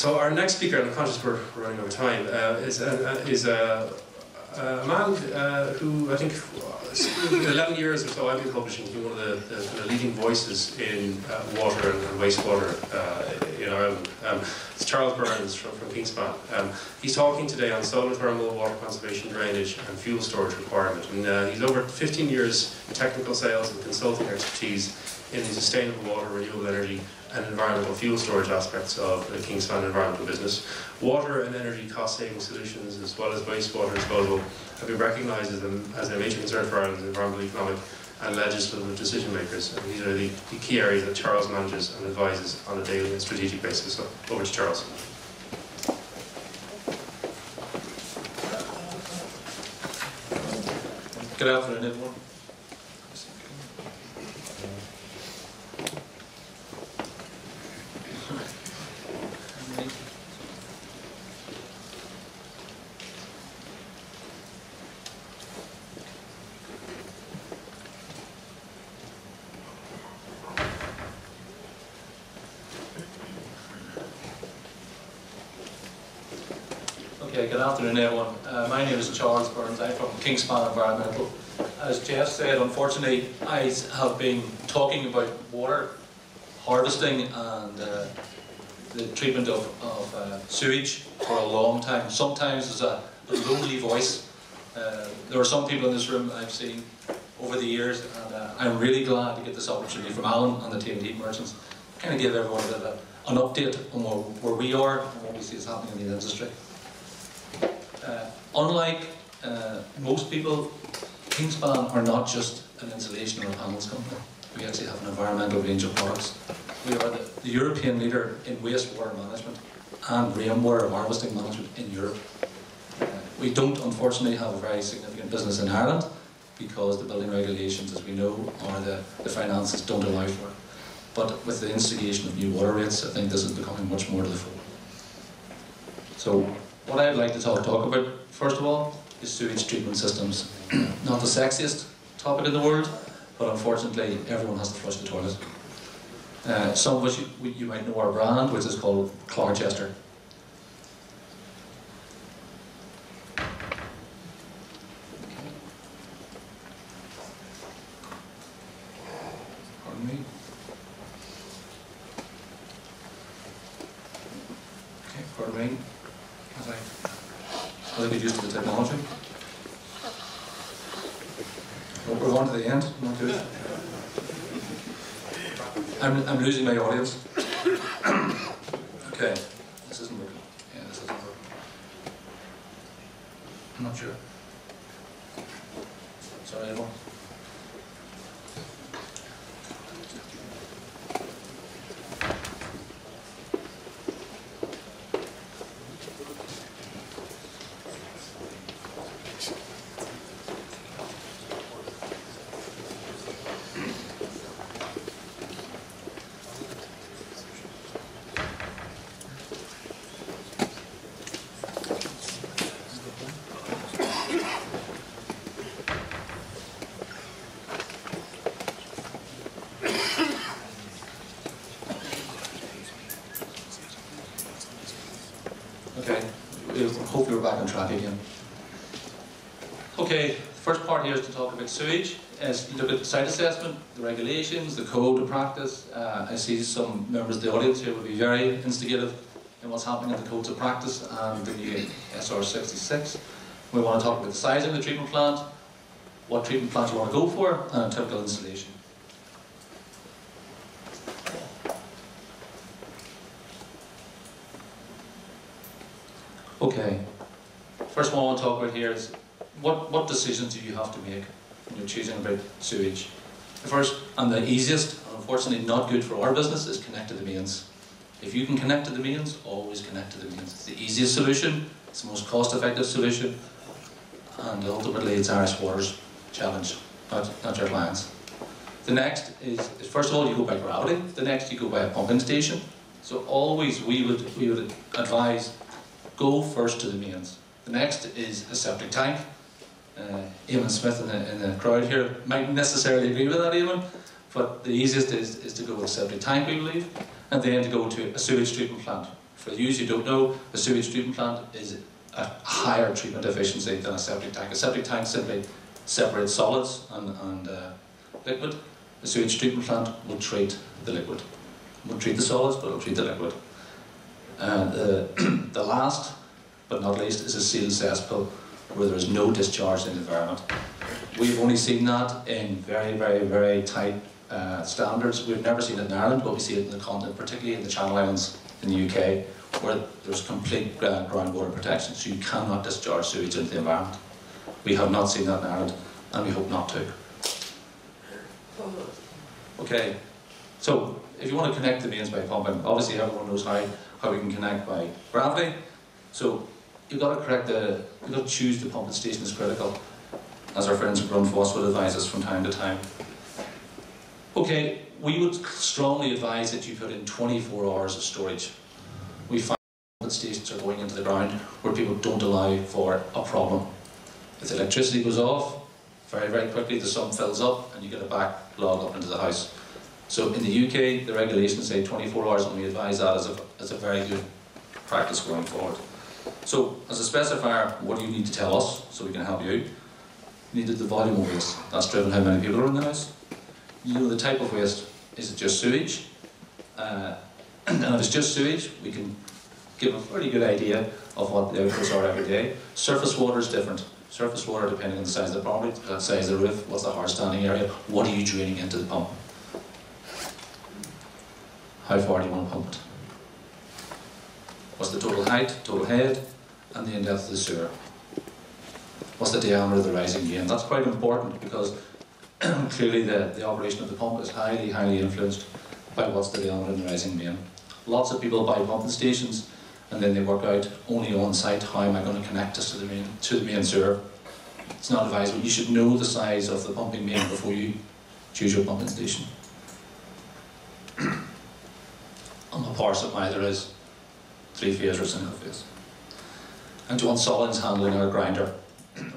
So our next speaker, I'm conscious we're running over time, uh, is, uh, is uh, a man uh, who I think uh, 11 years or so I've been publishing, he's one of the, the, the leading voices in uh, water and, wastewater uh, in Ireland. Um, it's Charles Burns from, from Kingspan. Um, he's talking today on solar thermal, water conservation, drainage and fuel storage requirement. And uh, he's over 15 years technical sales and consulting expertise in the sustainable water, renewable energy and environmental fuel storage aspects of the Kingspan environmental business. Water and energy cost-saving solutions as well as wastewater disposal have been recognised as, a- as a major concern for Ireland's environmental, economic and legislative decision makers. And these are the, the key areas that Charles manages and advises on a daily and strategic basis. So over to Charles. Good afternoon, everyone. Okay, Uh, my name is Charles Burns. I'm from Kingspan Environmental. As Jeff said, unfortunately, I have been talking about water harvesting and uh, the treatment of, of uh, sewage for a long time. Sometimes as a, a lonely voice. Uh, there are some people in this room I've seen over the years, and uh, I'm really glad to get this opportunity from Alan and the TNT merchants. To kind of give everyone a bit of a, an update on where, where we are and what we see is happening in the industry. Uh, unlike uh, most people, Kingspan are not just an insulation or panels company. We actually have an environmental range of products. We are the, the European leader in wastewater management and rainwater harvesting management in Europe. Uh, we don't, unfortunately, have a very significant business in Ireland because the building regulations, as we know, or the, the finances don't allow for it. But with the instigation of new water rates, I think this is becoming much more to the fore. So what I'd like to talk, talk about, first of all, is sewage treatment systems. Not the sexiest topic in the world, but unfortunately everyone has to flush the toilet. Uh, some of us, you, you might know our brand, which is called Klargester. Pardon me. Okay, pardon me. As I, as I get used to the technology. Oh, We're on to the end, not good. I'm, I'm losing my audience. okay, this isn't working. Yeah, this isn't working. I'm not sure. Sorry, everyone. Okay, hopefully we're back on track again. Okay, first part here is to talk about sewage, As is look at the site assessment, the regulations, the code of practice. Uh, I see some members of the audience here will be very instigative in what's happening in the codes of practice and the new SR 66. We want to talk about the size of the treatment plant, what treatment plant you want to go for, and a typical installation. Okay, first one I want to talk about here is what, what decisions do you have to make when you're choosing about sewage? The first and the easiest, and unfortunately not good for our business, is connect to the mains. If you can connect to the mains, always connect to the mains. It's the easiest solution, it's the most cost effective solution, and ultimately it's Irish Water's challenge, not, not your clients. The next is, first of all, you go by gravity, the next you go by a pumping station. So always we would, we would advise go first to the mains. The next is a septic tank. Uh, Eamon Smith in the, in the crowd here might necessarily agree with that, Eamon, but the easiest is, is to go with a septic tank, we believe, and then to go to a sewage treatment plant For those who don't know, a sewage treatment plant is a higher treatment efficiency than a septic tank. A septic tank simply separates solids and, and uh, liquid. A sewage treatment plant will treat the liquid. It won't treat the solids, but it will treat the liquid. Uh, the last, but not least, is a sealed cesspool where there is no discharge in the environment. We've only seen that in very, very, very tight uh, standards. We've never seen it in Ireland, but we see it in the continent, particularly in the Channel Islands in the UK, where there's complete uh, groundwater protection, so you cannot discharge sewage into the environment. We have not seen that in Ireland, and we hope not to. Okay, so if you want to connect the mains by pumping, obviously everyone knows how, how we can connect by gravity. So you've got to correct the, you've got to choose the pumping station is critical, as our friends at Grundfos would advise us from time to time. Okay, we would strongly advise that you put in 24 hours of storage. We find that stations are going into the ground where people don't allow for a problem. If the electricity goes off, very, very quickly the sump fills up and you get a backlog up into the house. So in the UK, the regulations say 24 hours and we advise that as a, as a very good practice going forward. So as a specifier, what do you need to tell us so we can help you out? You needed the volume of waste. That's driven how many people are in the house. You know the type of waste. Is it just sewage? Uh, and if it's just sewage, we can give a pretty good idea of what the outputs are every day. Surface water is different. Surface water, depending on the size of the property, the size of the roof, what's the hard standing area, what are you draining into the pump? How far do you want to pump it? What's the total height, total head, and the in-depth of the sewer? What's the diameter of the rising main? That's quite important because clearly the, the operation of the pump is highly, highly influenced by what's the diameter of the rising main. Lots of people buy pumping stations and then they work out only on site how am I going to connect this to the main to the main sewer. It's not advisable. You should know the size of the pumping main before you choose your pumping station. on the power supply there is three or single phase. And John Solon's handling our grinder.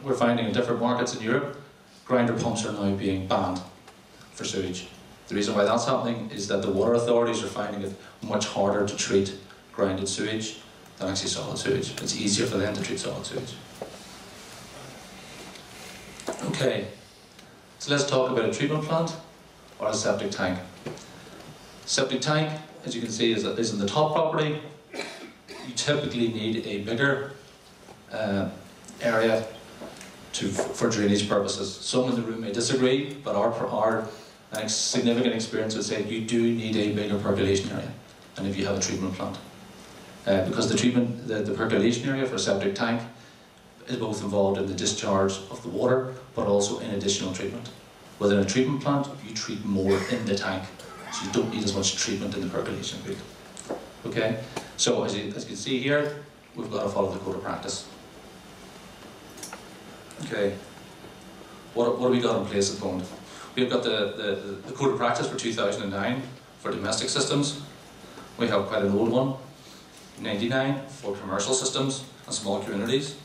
We're finding in different markets in Europe, grinder pumps are now being banned for sewage. The reason why that's happening is that the water authorities are finding it much harder to treat grinded sewage than actually solid sewage. It's easier for them to treat solid sewage. Okay, so let's talk about a treatment plant or a septic tank. Septic tank, as you can see, is, is in the top property. You typically need a bigger uh, area to, for drainage purposes. Some in the room may disagree, but our, our significant experience would say you do need a bigger percolation area than if you have a treatment plant. Uh, because the treatment, the, the percolation area for a septic tank is both involved in the discharge of the water, but also in additional treatment. Within a treatment plant, you treat more in the tank, so you don't need as much treatment in the percolation field. Okay, so as you, as you can see here, we've got to follow the code of practice. Okay, what, what have we got in place at the moment? We've got the, the, the code of practice for 2009 for domestic systems. We have quite an old one, 99 for commercial systems and small communities.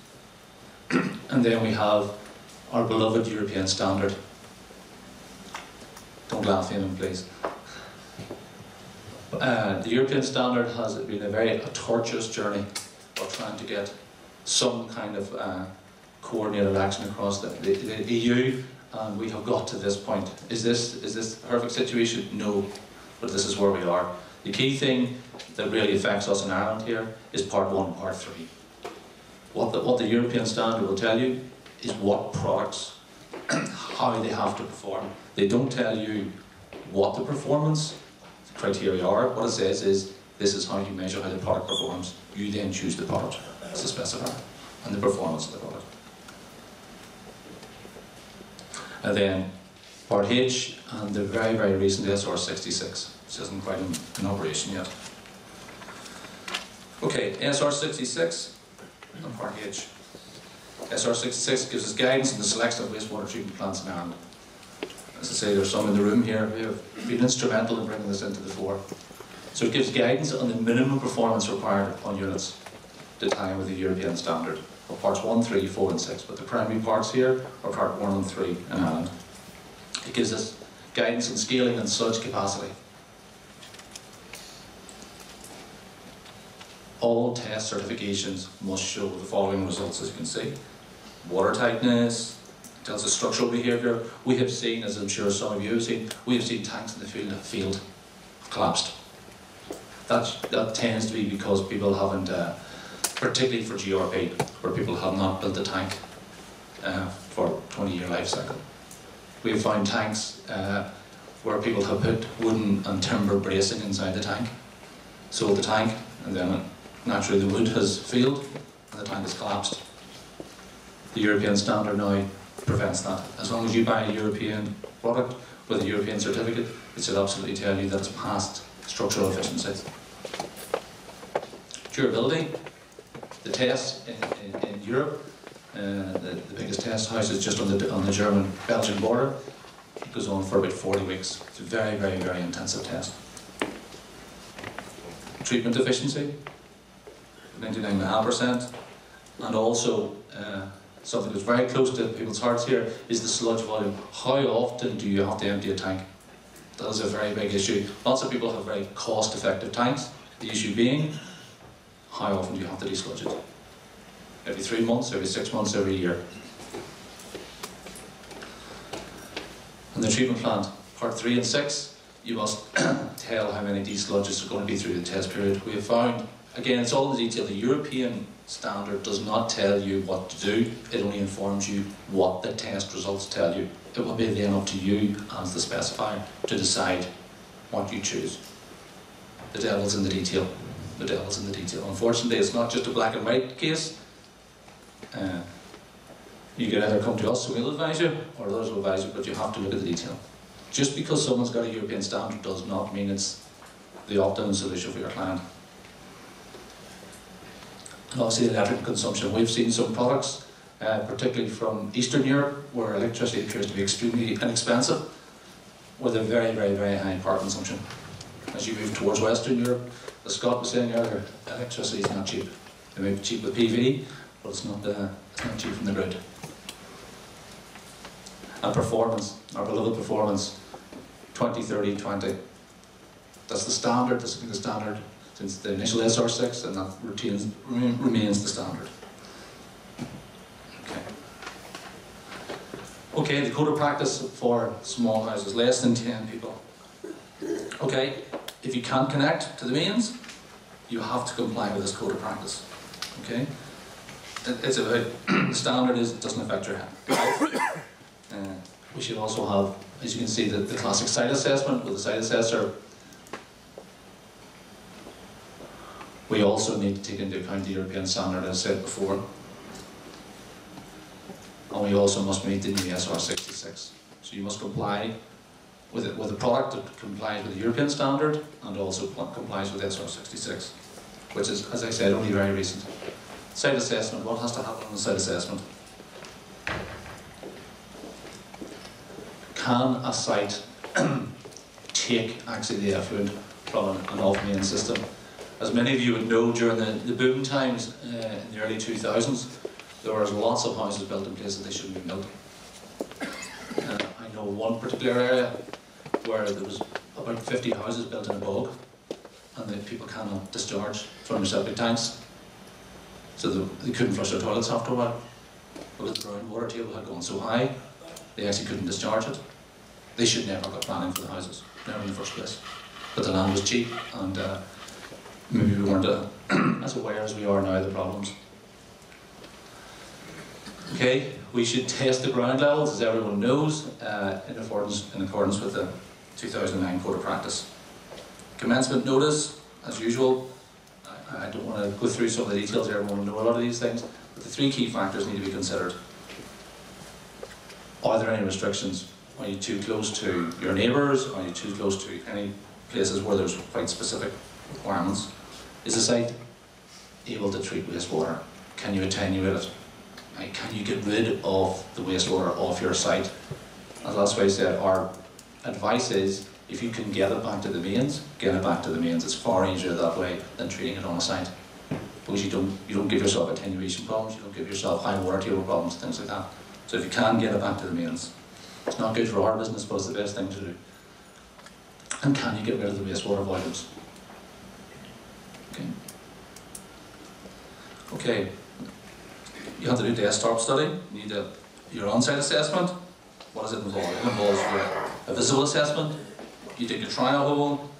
and then we have our beloved European standard. Don't laugh, Eamon, please. Uh, the European standard has been a very a tortuous journey of trying to get some kind of uh, coordinated action across the, the, the, EU, and we have got to this point. Is this is this perfect situation? No, but this is where we are. The key thing that really affects us in Ireland here is part one, part three. What the, what the European standard will tell you is what products, how they have to perform. They don't tell you what the performance criteria are. What it says is this is how you measure how the product performs. You then choose the product as a specifier and the performance of the product. And then part H and the very, very recent SR 66, which isn't quite in, in operation yet. Okay, SR 66 and part H. SR 66 gives us guidance on the selection of wastewater treatment plants in Ireland. As I say, there's some in the room here who have been instrumental in bringing this into the fore. So it gives guidance on the minimum performance required on units to tie with the European standard of parts 1, 3, 4 and 6. But the primary parts here are part 1 and 3 in Ireland. It gives us guidance on scaling and sludge capacity. all test certifications must show the following results as you can see. Water tightness, tells us structural behaviour. We have seen, as I'm sure some of you have seen, we have seen tanks in the field, field collapsed. That, that tends to be because people haven't, uh, particularly for GRP, where people have not built a tank uh, for 20 year life cycle. We have found tanks uh, where people have put wooden and timber bracing inside the tank, sold the tank, and then naturally the wood has failed and the tank has collapsed. The European standard now prevents that. As long as you buy a European product with a European certificate, it should absolutely tell you that it's past structural efficiency. Durability, the test in, in, in Europe, uh, the, the biggest test house is just on the, on the German-Belgian border. It goes on for about 40 weeks. It's a very, very, very intensive test. Treatment efficiency, 99.5%. And also, uh, something that's very close to people's hearts here is the sludge volume. How often do you have to empty a tank? That is a very big issue. Lots of people have very cost-effective tanks. The issue being, how often do you have to desludge it? Every three months, every six months, every year. And the treatment plant, part three and six, you must tell how many desludges are going to be through the test period. We have found, again, it's all in detail, the European standard does not tell you what to do, it only informs you what the test results tell you. It will be then up to you as the specifier to decide what you choose. The devil's in the detail. The devil's in the detail. Unfortunately, it's not just a black and white case. Uh, you can either come to us, we'll advise you, or others will advise you, but you have to look at the detail. Just because someone's got a European standard does not mean it's the optimum solution for your client. Obviously electric consumption. We've seen some products, uh, particularly from Eastern Europe, where electricity appears to be extremely inexpensive, with a very, very, very high power consumption. As you move towards Western Europe, as Scott was saying earlier, electricity is not cheap. It may be cheap with PV, but it's not, uh, it's not cheap from the grid. And performance, our beloved performance, 20, 30, 20. That's the standard, has the standard since the initial SR6 and that remains the standard. Okay. Okay, the code of practice for small houses, less than 10 people. Okay, if you can't connect to the mains, you have to comply with this code of practice. Okay? It's about, the standard is, it doesn't affect your health. Uh, we should also have, as you can see, the, the classic site assessment with the site assessor We also need to take into account the European standard, as I said before. And we also must meet the new SR 66. So you must comply with, it, with a product that complies with the European standard and also complies with SR 66, which is, as I said, only very recent. Site assessment, what has to happen on the site assessment? Can a site take actually the effluent from an, an off-main system as many of you would know, during the, the boom times uh, in the early 2000s, there was lots of houses built in places they shouldn't be built. Uh, I know one particular area where there was about 50 houses built in a bog, and the people cannot discharge from their septic tanks, so they, they couldn't flush their toilets after a while. Because the groundwater table had gone so high, they actually couldn't discharge it. They should never have got planning for the houses, never in the first place. But the land was cheap, and uh, maybe we weren't uh, as aware as we are now of the problems. Okay, we should test the ground levels, as everyone knows, uh, in, accordance, in accordance with the 2009 Code of Practice. Commencement notice, as usual, I, I don't want to go through some of the details, everyone will know a lot of these things, but the three key factors need to be considered. Are there any restrictions? Are you too close to your neighbours? Are you too close to any places where there's quite specific requirements? Is the site able to treat wastewater? Can you attenuate it? Can you get rid of the wastewater off your site? As that's I said, our advice is if you can get it back to the mains, get it back to the mains. It's far easier that way than treating it on a site. Because you don't, you don't give yourself attenuation problems, you don't give yourself high water table problems, things like that. So if you can get it back to the mains, it's not good for our business, but it's the best thing to do. And can you get rid of the wastewater volumes? Okay, you have to do desktop study, you need a, your on-site assessment. What does it involve? It involves your- a visual assessment, you take a trial hole,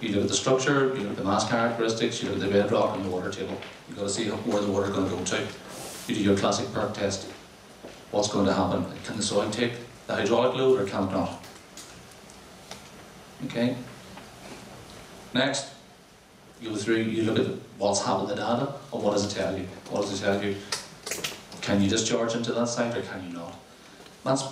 you look at the structure, you look at the mass characteristics, you look at the bedrock and the water table. You've got to see where the water's going to go to. You do your classic perk test. What's going to happen? Can the soil take the hydraulic load or can it not? Okay. Next, you go through, you look at what's happened to the data, and what does it tell you? What does it tell you? Can you discharge into that site or can you not? That's,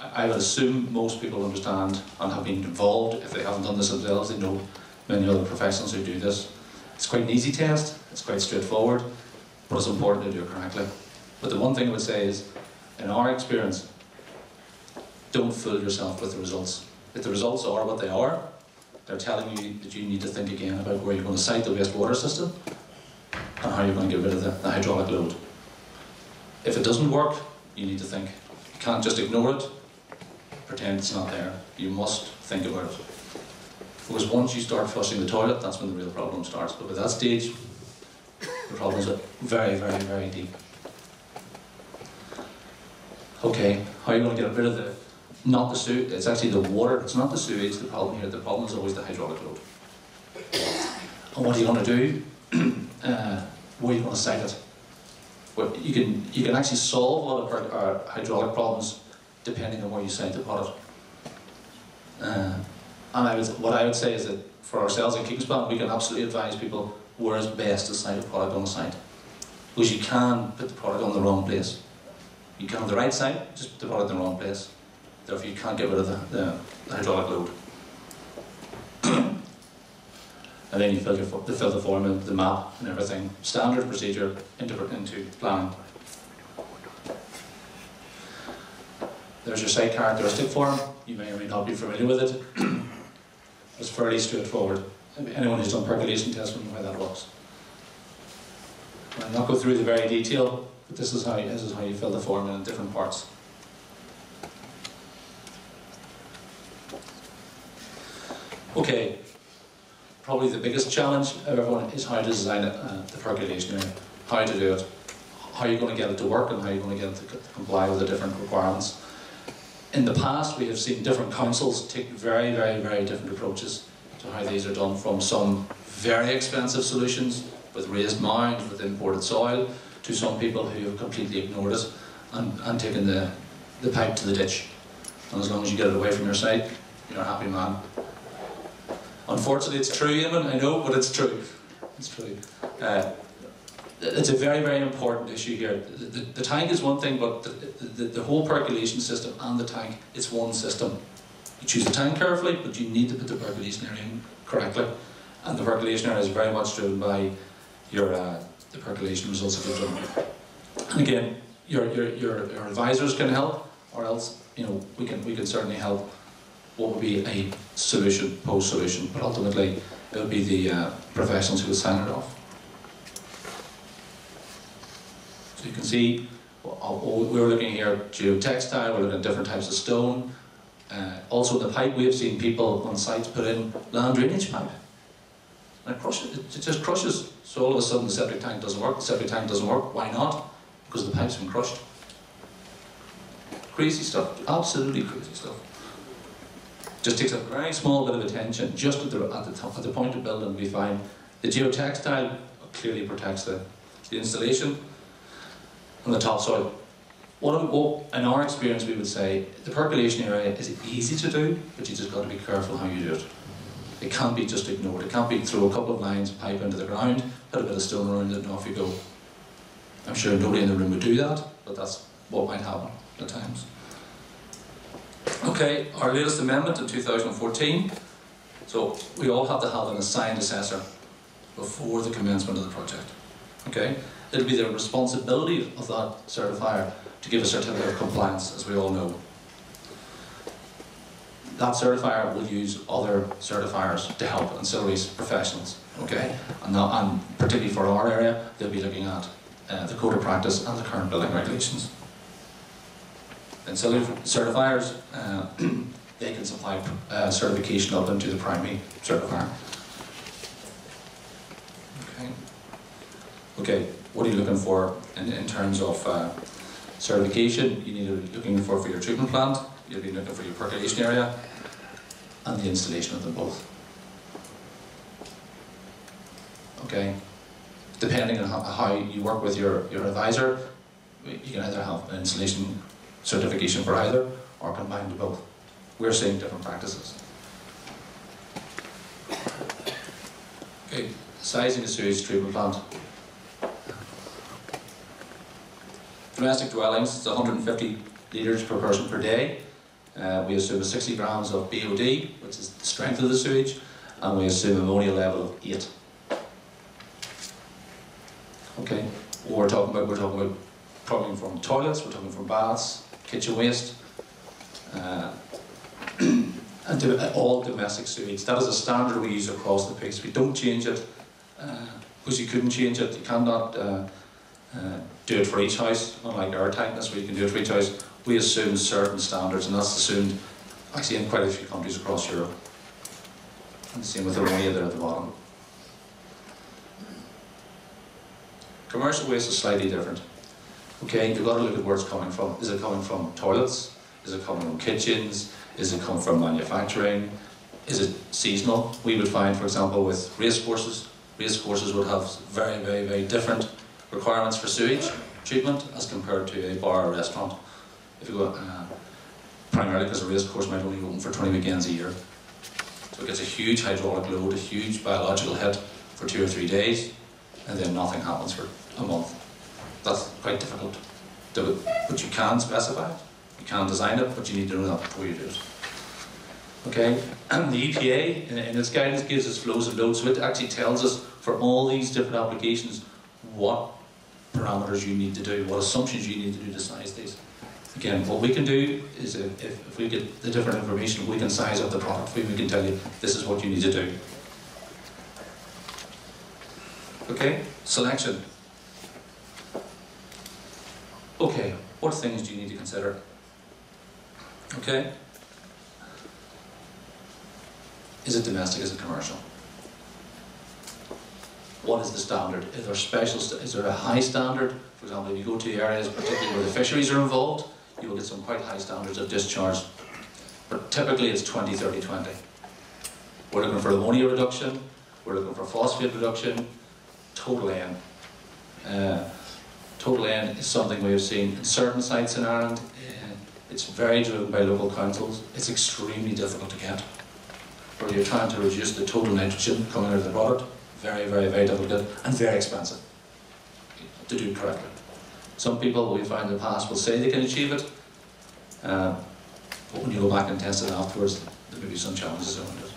I I would assume most people understand and have been involved. If they haven't done this themselves, they know many other professionals who do this. It's quite an easy test, it's quite straightforward, but it's important to do it correctly. But the one thing I would say is, in our experience, don't fool yourself with the results. If the results are what they are, they're telling you that you need to think again about where you're going to site the wastewater system and how you're going to get rid of the, the hydraulic load. If it doesn't work, you need to think. You can't just ignore it, pretend it's not there. You must think about it. Because once you start flushing the toilet, that's when the real problem starts. But at that stage, the problems are very, very, very deep. Okay, how are you going to get rid of the, not the sewage, it's actually the water, it's not the sewage, the problem here, the problem is always the hydraulic load. And what are you going to do? uh, where are you going to site it? Well, you can, you can actually solve a lot of our, our hydraulic problems depending on where you site the product. Uh, and I would, what I would say is that for ourselves in Kingspan, we can absolutely advise people where is best to site a product on the site. Because you can put the product on the wrong place. You can have the right site, just put the product in the wrong place. Therefore, you can't get rid of the, the, the hydraulic load. and then you fill, your, the, fill the form and the map and everything. Standard procedure into, into planning. There's your site characteristic form. You may or may not be familiar with it. it's fairly straightforward. Anyone who's done percolation tests will know how that works. I'll not go through the very detail, but this is how you, this is how you fill the form in different parts. Okay, probably the biggest challenge everyone is how to design it, uh, the percolation area, how to do it, how you're going to get it to work and how you're going to get it to comply with the different requirements. In the past, we have seen different councils take very, very, very different approaches to how these are done, from some very expensive solutions with raised mounds, with imported soil, to some people who have completely ignored it and, and taken the, the pipe to the ditch. And as long as you get it away from your site, you're a happy man. Unfortunately, it's true, Eamon, I know, but it's true. It's true. Uh, it's a very, very important issue here. The, the, the tank is one thing, but the, the, whole percolation system and the tank, it's one system. You choose the tank carefully, but you need to put the percolation area in correctly. And the percolation area is very much driven by your, uh, the percolation results that you've done. And again, your, your, your, your advisors can help, or else, you know, we can, we can certainly help what would be a solution, post solution, but ultimately it would be the uh, professionals who would sign it off. So you can see, uh, we're looking here at geotextile, we're looking at different types of stone. Uh, also in the pipe, we have seen people on site put in land drainage pipe. And it crushes, it just crushes. So all of a sudden the septic tank doesn't work, the septic tank doesn't work, why not? Because the pipe's been crushed. Crazy stuff, absolutely crazy stuff. Just takes a very small bit of attention, just at the, at the, top, at the point of building we find the geotextile clearly protects the, the installation and the topsoil. What, what, in our experience, we would say the percolation area is easy to do, but you just got to be careful how you do it. It can't be just ignored. It can't be throw a couple of lines pipe into the ground, put a bit of stone around it, and off you go. I'm sure nobody in the room would do that, but that's what might happen at times. Okay, our latest amendment in 2014. So we all have to have an assigned assessor before the commencement of the project. Okay, it'll be the responsibility of that certifier to give a certificate of compliance, as we all know. That certifier will use other certifiers to help ancillaries professionals. Okay, and, and particularly for our area, they'll be looking at uh, the code of practice and the current building regulations. Ancillary certifiers, uh, they can supply uh, certification them to the primary certifier. Okay. Okay, what are you looking for in, in terms of uh, certification? You need to be looking for for your treatment plant, you'll be looking for your percolation area, and the installation of them both. Okay, depending on how, how you work with your, your advisor, you can either have an installation certification for either or combine the both. We're seeing different practices. Okay, sizing a sewage treatment plant. Domestic dwellings, it's 150 litres per person per day. Uh, we assume 60 grams of BOD, which is the strength of the sewage, and we assume ammonia level of 8. Okay, what we're talking about, we're talking about coming from toilets, we're talking from baths, kitchen waste, uh, and do, uh, all domestic sewage. That is a standard we use across the piece. We don't change it uh, because you couldn't change it. You cannot uh, uh, do it for each house, unlike air tightness where you can do it for each house. We assume certain standards, and that's assumed actually in quite a few countries across Europe. And the same with ammonia there at the bottom. Commercial waste is slightly different. Okay, you've got to look at where it's coming from. Is it coming from toilets? Is it coming from kitchens? Is it coming from manufacturing? Is it seasonal? We would find, for example, with race courses, race courses would have very, very, very different requirements for sewage treatment as compared to a bar or restaurant. If you go, uh, primarily because a race course might only open for 20 weekends a year. So it gets a huge hydraulic load, a huge biological hit for two or three days, and then nothing happens for a month. That's quite difficult. To, but you can specify it, you can design it, but you need to know that before you do it. Okay, and the EPA in, in its guidance gives us flows and loads, so it actually tells us for all these different applications what parameters you need to do, what assumptions you need to do to size these. Again, what we can do is if, if we get the different information, we can size up the product for you, we can tell you this is what you need to do. Okay, selection. Okay, what things do you need to consider? Okay. Is it domestic, is it commercial? What is the standard? Is there special, is there a high standard? For example, if you go to areas particularly where the fisheries are involved, you will get some quite high standards of discharge. But typically it's 20, 30, 20. We're looking for ammonia reduction, we're looking for phosphate reduction, total N. Uh, total N is something we have seen in certain sites in Ireland. Uh, it's very driven by local councils. It's extremely difficult to get. Where you're trying to reduce the total nitrogen coming out of the product, very, very, very difficult and very expensive to do correctly. Some people we find in the past will say they can achieve it, uh, but when you go back and test it afterwards, there may be some challenges around it.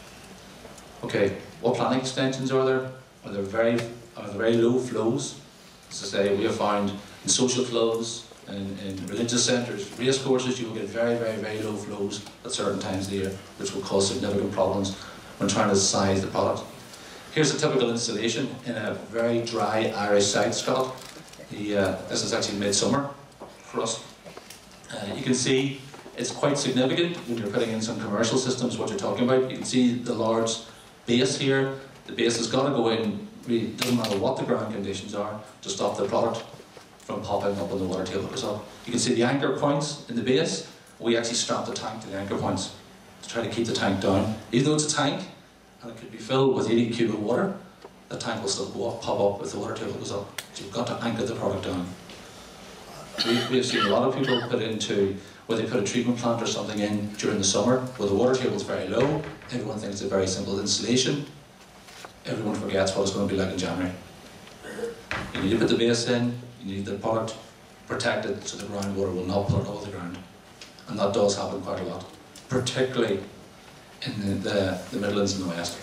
Okay, what planning extensions are there? Are there very, are there very low flows? As I say, we have found in social flows, and in religious centres, race courses, you will get very, very, very low flows at certain times of the year, which will cause significant problems when trying to size the product. Here's a typical installation in a very dry Irish site, Scott. The, uh, this is actually midsummer for us. Uh, you can see it's quite significant when you're putting in some commercial systems, what you're talking about. You can see the large base here. The base has got to go in, really doesn't matter what the ground conditions are, to stop the product from popping up when the water table up. You can see the anchor points in the base. We actually strap the tank to the anchor points to try to keep the tank down. Even though it's a tank, and it could be filled with 80 cubic of water, the tank will still go up, pop up if the water table goes up. So you've got to anchor the product down. We, we have seen a lot of people put into where they put a treatment plant or something in during the summer, where the water table is very low, everyone thinks it's a very simple installation, everyone forgets what it's going to be like in January. You need to put the base in, you need the product protected so the groundwater will not put it over the ground. And that does happen quite a lot, particularly in the, the, the Midlands and the West.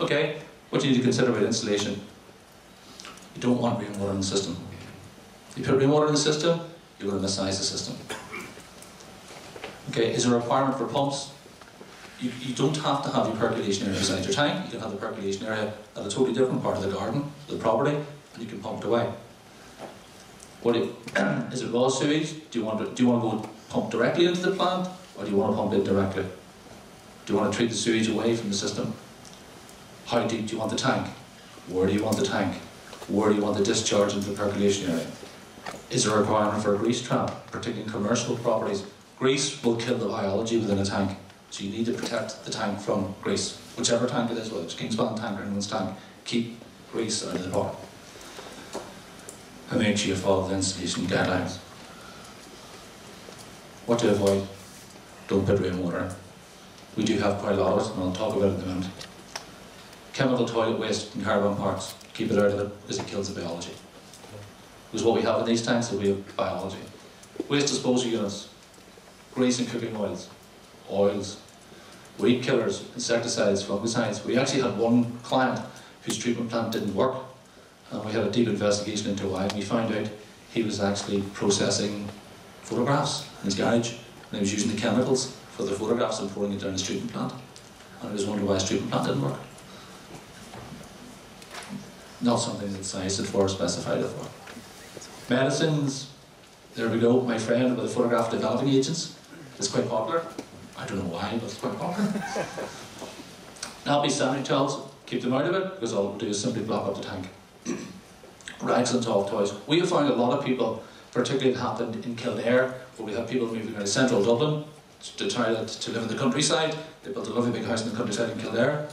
Okay, what you need to consider about installation? You don't want rainwater in the system. If You put rainwater in the system, you're going to missize the system. Okay, is there a requirement for pumps? You, you don't have to have your percolation area beside your tank. You can have the percolation area at a totally different part of the garden, the property, and you can pump it away. What is it raw sewage? Do you want to do you want to go pump directly into the plant, or do you want to pump it directly? Do you want to treat the sewage away from the system? How deep do you want the tank? Where do you want the tank? Where do you want the discharge into the percolation area? Is there a requirement for a grease trap, particularly in commercial properties? Grease will kill the biology within a tank, so you need to protect the tank from grease. Whichever tank it is, whether it's Kingspan tank or anyone's tank, keep grease out of the pot. And make sure you follow the installation guidelines. What to avoid? Don't put rainwater in. We do have quite a lot of it, and I'll talk about it in a minute. Chemical toilet waste and carbon parts, keep it out of it because it kills the biology. Because what we have in these tanks is we have biology. Waste disposal units, grease and cooking oils, oils, weed killers, insecticides, fungicides. We actually had one client whose treatment plant didn't work, and we had a deep investigation into why. We found out he was actually processing photographs in his garage, and he was using the chemicals for the photographs and pouring it down his treatment plant. And he was wondering why his treatment plant didn't work. Not something that's sized for or specified it for. Medicines, there we go, my friend with the photograph developing agents. It's quite popular. I don't know why, but it's quite popular. Standing towels, keep them out of it, because all it'll do is simply block up the tank. Rags and soft toys. We have found a lot of people, particularly it happened in Kildare, where we have people moving out of central Dublin to try to, to live in the countryside. They built a lovely big house in the countryside in Kildare,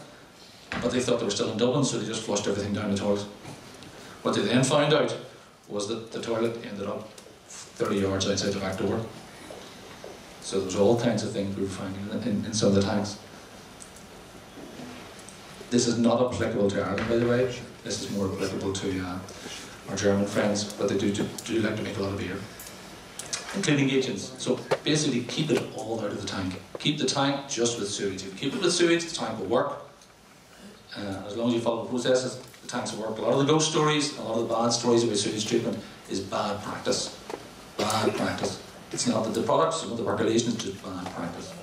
but they thought they were still in Dublin, so they just flushed everything down the toilet. What they then found out was that the toilet ended up 30 yards outside the back door. So there was all kinds of things we were finding in, in, some of the tanks. This is not applicable to Ireland, by the way. This is more applicable to uh, our German friends, but they do, do, do like to make a lot of beer. And cleaning agents. So basically, keep it all out of the tank. Keep the tank just with sewage. If you keep it with sewage, the tank will work. Uh, as long as you follow the processes, the tanks will work. A lot of the ghost stories, a lot of the bad stories about sewage treatment is bad practice. Bad practice. It's not that the products or the percolation is just bad practice.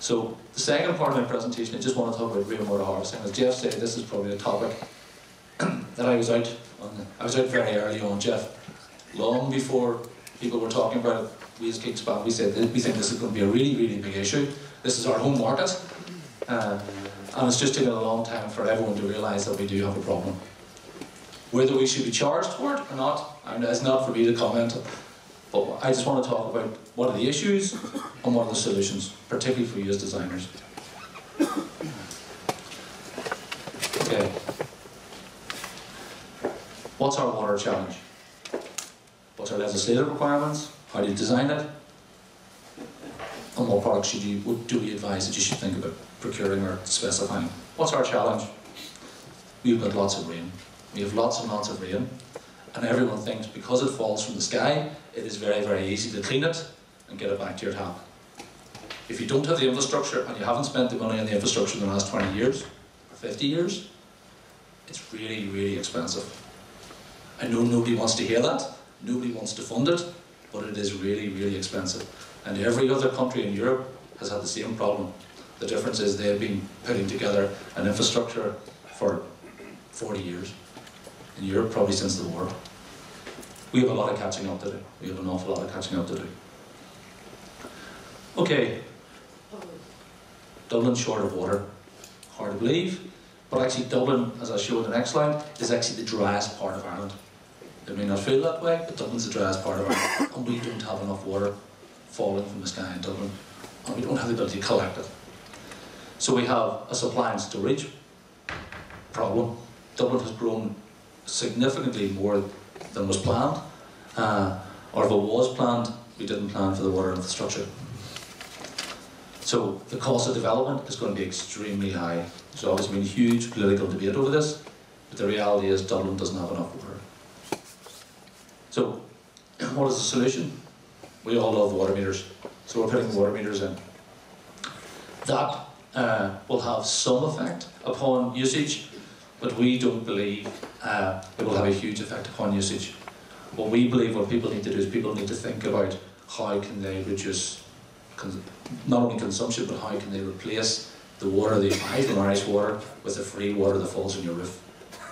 So the second part of my presentation, I just want to talk about rainwater harvesting. As Jeff said, this is probably a topic that I was out on. I was out very early on, Jeff, long before people were talking about it. We as Kingspan, we said we think this is going to be a really, really big issue. This is our home market, uh, and it's just taken a long time for everyone to realise that we do have a problem. Whether we should be charged for it or not, and it's not for me to comment. But I just want to talk about what are the issues and what are the solutions, particularly for you as designers. Okay. What's our water challenge? What's our legislative requirements? How do you design it? And what products should you, do we advise that you should think about procuring or specifying? What's our challenge? We've got lots of rain. We have lots and lots of rain. And everyone thinks because it falls from the sky, it is very, very easy to clean it and get it back to your tap. If you don't have the infrastructure and you haven't spent the money on the infrastructure in the last 20 years or 50 years, it's really, really expensive. I know nobody wants to hear that, nobody wants to fund it, but it is really, really expensive. And every other country in Europe has had the same problem. The difference is they've been putting together an infrastructure for 40 years. In Europe, probably since the war. We have a lot of catching up to do. We have an awful lot of catching up to do. Okay. Dublin's short of water. Hard to believe. But actually Dublin, as I'll show in the next slide, is actually the driest part of Ireland. It may not feel that way, but Dublin's the driest part of Ireland. And we don't have enough water falling from the sky in Dublin. And we don't have the ability to collect it. So we have a supply and storage problem. Dublin has grown significantly more than was planned. Uh, or if it was planned, we didn't plan for the water infrastructure. So the cost of development is going to be extremely high. There's always been huge political debate over this, but the reality is Dublin doesn't have enough water. So what is the solution? We all love water meters, so we're putting water meters in. That uh, will have some effect upon usage, but we don't believe uh, it will have a huge effect upon usage. What we believe what people need to do is people need to think about how can they reduce not only consumption but how can they replace the water they buy from Irish water with the free water that falls on your roof.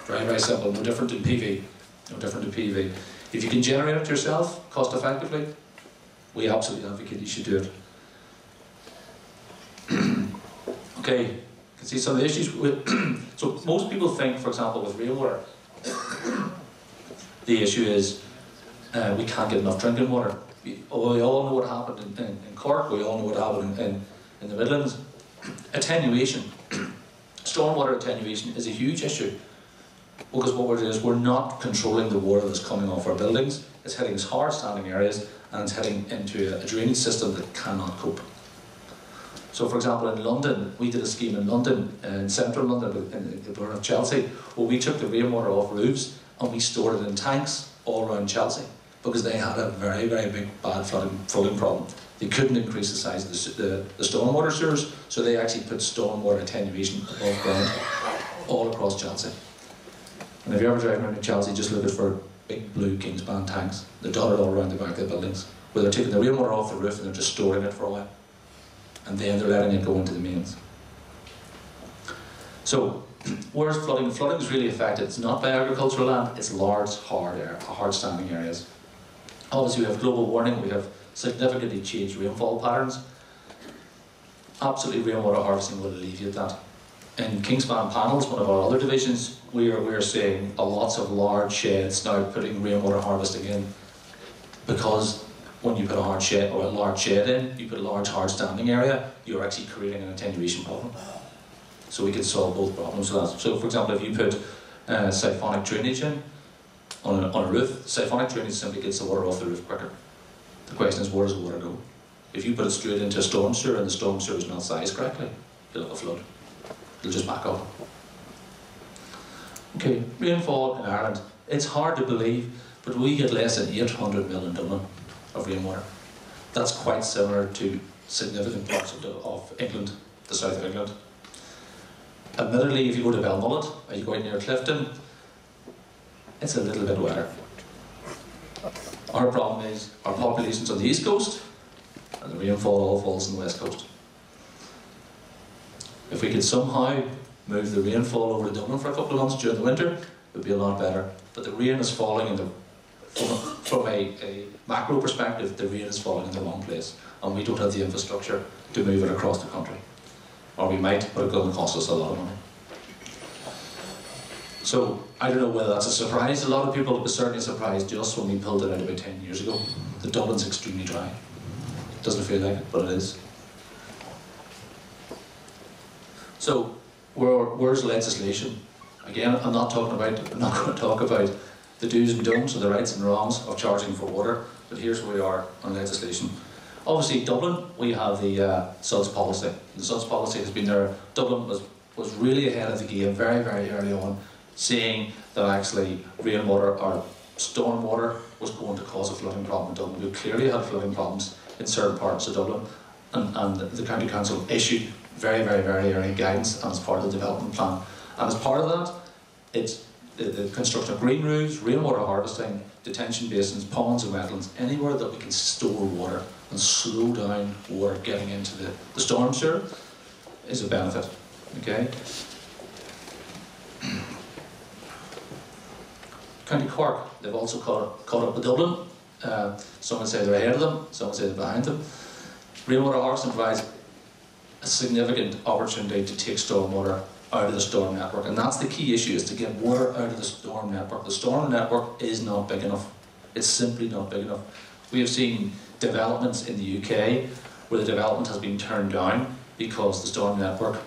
Very, very simple, no different than PV, no different than PV. If you can generate it yourself cost effectively, we absolutely advocate you should do it. okay, see some of the issues with. so most people think, for example, with rainwater, the issue is uh, we can't get enough drinking water. We, oh, we all know what happened in, in, in Cork. We all know what happened in, in, in the Midlands. Attenuation, stormwater attenuation is a huge issue because what we're doing is we're not controlling the water that's coming off our buildings. It's hitting hard standing areas and it's heading into a, a drainage system that cannot cope. So, for example, in London, we did a scheme in London, in central London, in the borough of Chelsea, where we took the rainwater off roofs and we stored it in tanks all around Chelsea because they had a very, very big bad flooding, flooding problem. They couldn't increase the size of the, the, the stormwater sewers, so they actually put stormwater attenuation above ground all across Chelsea. And if you're ever driving around in Chelsea, just look for big blue Kingspan tanks. They're dotted all around the back of the buildings, where they're taking the rainwater off the roof and they're just storing it for a while. And then they're letting it go into the mains. So, where's flooding? Flooding is really affected. It's not by agricultural land, it's large, hard, air, hard standing areas. Obviously, we have global warming, we have significantly changed rainfall patterns. Absolutely, rainwater harvesting will alleviate that. In Kingspan Panels, one of our other divisions, we are, we are seeing lots of large sheds now putting rainwater harvesting in because when you put a hard shed or a large shed in, you put a large hard standing area, you're actually creating an attenuation problem. So we can solve both problems with that. So for example, if you put uh, siphonic drainage in on a, on a roof, siphonic drainage simply gets the water off the roof quicker. The question is, where does the water go? If you put it straight into a storm sewer and the storm sewer is not sized correctly, you'll have a flood. It'll just back up. Okay, rainfall in Ireland. It's hard to believe, but we get less than 800 mil in Dublin of rainwater. That's quite similar to significant parts of, the, of England, the south of England. Admittedly, if you go to Belmullet or you go near Clifden, it's a little bit wetter. Our problem is our population's on the east coast and the rainfall all falls on the west coast. If we could somehow move the rainfall over to Dublin for a couple of months during the winter, it would be a lot better. But the rain is falling in the, from, from a, a macro perspective, the rain is falling in the wrong place. And we don't have the infrastructure to move it across the country. Or we might, but it's going to cost us a lot of money. So I don't know whether that's a surprise. A lot of people, was certainly a surprise just when we pulled it out about 10 years ago. The Dublin's extremely dry. It doesn't feel like it, but it is. So where, where's legislation? Again, I'm not talking about, I'm not going to talk about the do's and don'ts or the rights and wrongs of charging for water, but here's where we are on legislation. Obviously, Dublin, we have the uh, SUDS policy. The SUDS policy has been there. Dublin was, was really ahead of the game very, very early on, seeing that actually rainwater or stormwater was going to cause a flooding problem in Dublin. We clearly had flooding problems in certain parts of Dublin, and, and the County Council issued very, very, very early guidance as part of the development plan. And as part of that, it's the, the construction of green roofs, rainwater harvesting, detention basins, ponds and wetlands, anywhere that we can store water and slow down water getting into the, the storm sewer is a benefit. Okay? County Cork, they've also caught, caught up with Dublin. Uh, some would say they're ahead of them, some would say they're behind them. Rainwater harvesting provides a significant opportunity to take stormwater out of the storm network. And that's the key issue, is to get water out of the storm network. The storm network is not big enough. It's simply not big enough. We have seen developments in the UK where the development has been turned down because the storm network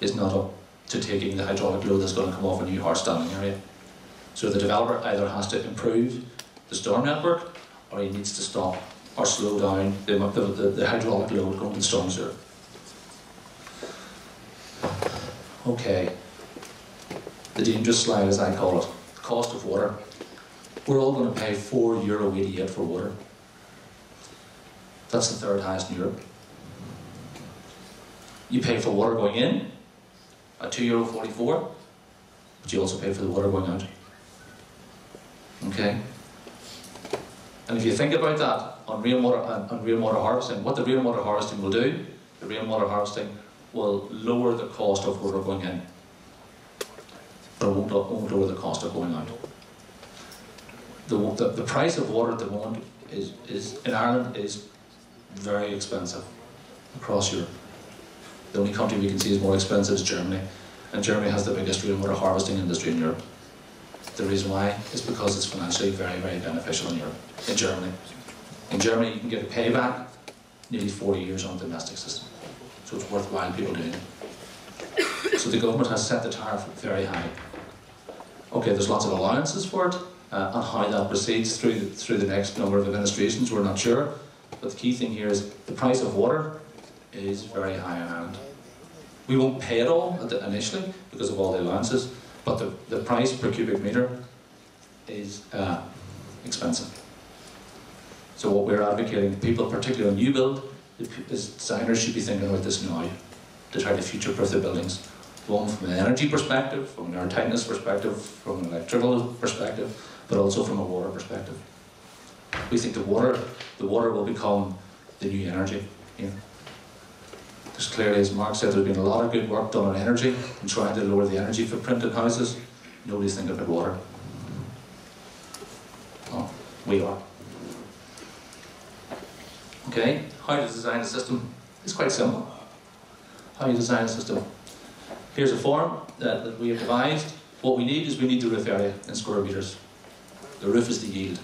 is not up to taking the hydraulic load that's going to come off a new hard standing area. So the developer either has to improve the storm network or he needs to stop or slow down the, the, the, hydraulic load going to the storm sewer. Okay, the dangerous slide as I call it, cost of water. We're all going to pay four euro eighty-eight for water. That's the third highest in Europe. You pay for water going in at two euro forty-four, but you also pay for the water going out. Okay. And if you think about that on rainwater on, on rainwater harvesting, what the rainwater harvesting will do, the rainwater harvesting will lower the cost of water going in, but it won't, won't lower the cost of going out. The, the, the price of water at the moment is, is in Ireland is very expensive across Europe. The only country we can see is more expensive is Germany, and Germany has the biggest rainwater harvesting industry in Europe. The reason why is because it's financially very, very beneficial in Europe, in Germany. In Germany, you can get a payback nearly 40 years on domestic system, so it's worthwhile people doing it. So the government has set the tariff very high. Okay, there's lots of allowances for it, uh, and how that proceeds through the, through the next number of administrations, we're not sure. But the key thing here is the price of water is very high in Ireland. We won't pay it all initially because of all the allowances, but the, the price per cubic metre is uh, expensive. So what we're advocating, people particularly on new build, designers should be thinking about this now to try to future-proof their buildings. One from an energy perspective, from an air tightness perspective, from an electrical perspective, but also from a water perspective. We think the water, the water will become the new energy. There's clearly, as Mark said, there's been a lot of good work done on energy and trying to lower the energy footprint in houses. Nobody's thinking about water. Oh, we are. Okay, how to design a system is quite simple. How you design a system. Here's a form that, that we have devised. What we need is we need the roof area in square metres. The roof is the yield.